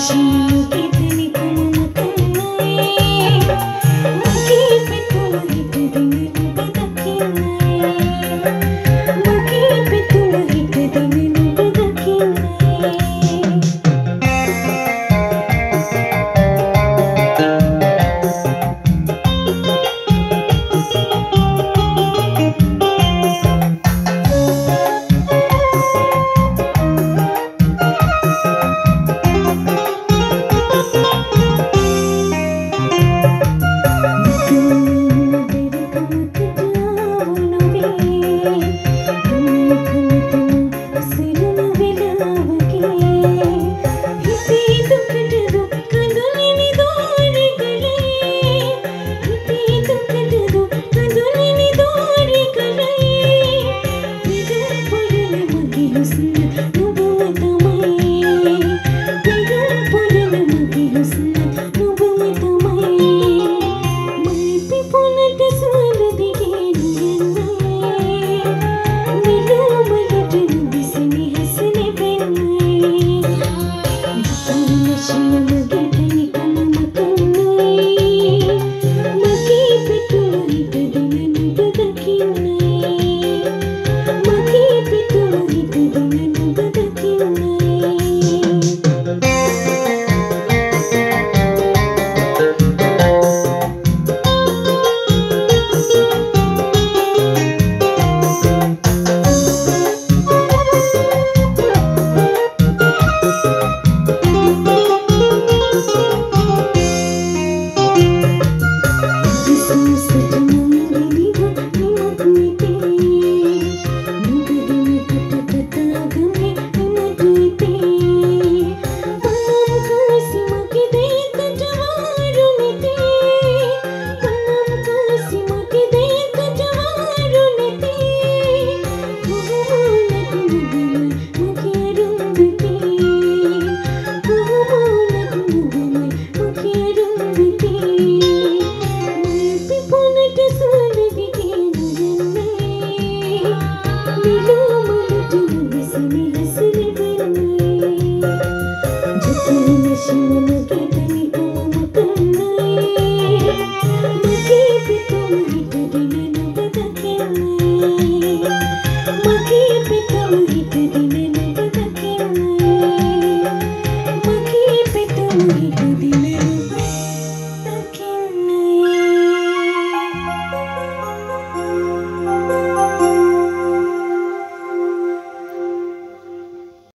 心。किस्मत दी দিদি দিলে